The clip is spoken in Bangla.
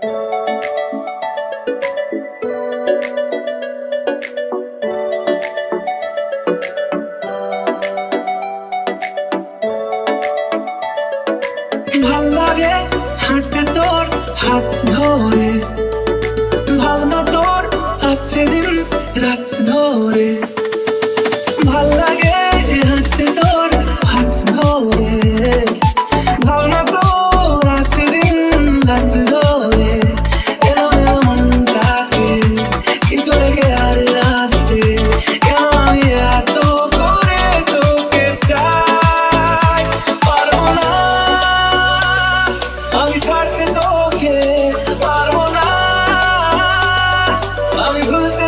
ভালো লাগে হাঁটা তোর হাত ধরে। ভাবনা তোর আসছে দিন রাত ধরে। আমি ছাড়তে তোকে পারব না। আমি ভুলতে